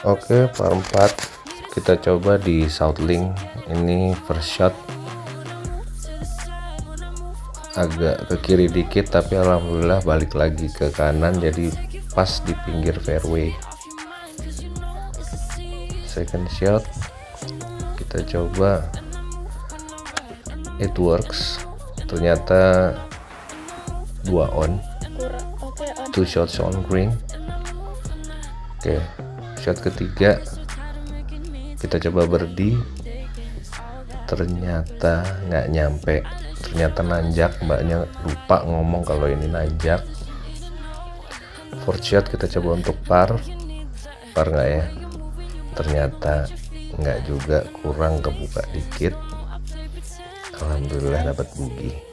Oke par 4 kita coba di south link. Ini first shot. Agak ke kiri dikit tapi alhamdulillah balik lagi ke kanan jadi pas di pinggir fairway. Second shot. Kita coba. It works. Ternyata dua on. Two shots on green. Oke shot ketiga. Kita coba berdi. Ternyata nggak nyampe. Ternyata nanjak mbaknya lupa ngomong kalau ini nanjak. Fourth shot kita coba untuk par. Par nggak ya? Ternyata nggak juga. Kurang kebuka dikit. Alhamdulillah dapat bugi